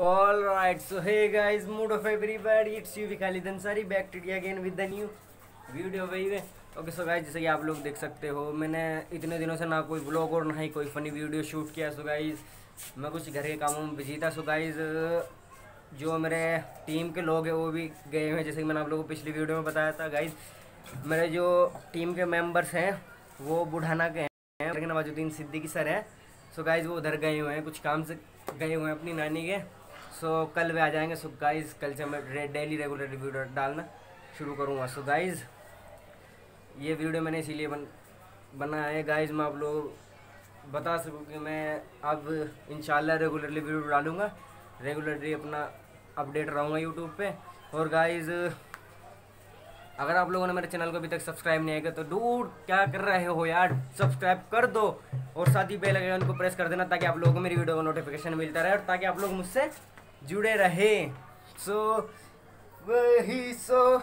All right, so hey guys, mood of everybody, it's you Khalid Ansari back today again with the new video baby. Okay so guys जैसे कि आप लोग देख सकते हो मैंने इतने दिनों से ना कोई ब्लॉग और ना ही कोई फनी वीडियो शूट किया सो गाइज़ मैं कुछ घर के कामों में बिज़ी था सो गाइज़ जो मेरे टीम के लोग हैं वो भी गए हुए हैं जैसे कि मैंने आप लोगों को पिछली वीडियो में बताया था गाइज़ मेरे जो टीम के मेंबर्स हैं वो बुढ़ाना के हैं लेकिन नवाजुद्दीन सिद्दीकी सर हैं सो गाइज़ वो उधर गए हुए हैं कुछ काम से गए हुए हैं अपनी नानी के सो so, कल वे आ जाएँगे। सो so, गाइज़ कल से मैं डेली रेगुलर वीडियो डालना शुरू करूँगा। सो so, गाइज़ ये वीडियो मैंने इसीलिए बन बनाया है। गाइज़ मैं आप लोग बता सकूँ कि मैं अब इंशाल्लाह रेगुलरली वीडियो डालूँगा। रेगुलरली अपना अपडेट रहूँगा यूट्यूब पे। और गाइज़ अगर आप लोगों ने मेरे चैनल को अभी तक सब्सक्राइब नहीं किया तो डूड क्या कर रहे हो यार? सब्सक्राइब कर दो। और साथ ही बेल आइकन को प्रेस कर देना ताकि आप लोगों को मेरी वीडियो का नोटिफिकेशन मिलता रहे और ताकि आप लोग मुझसे जुड़े रहे। सो वही सो।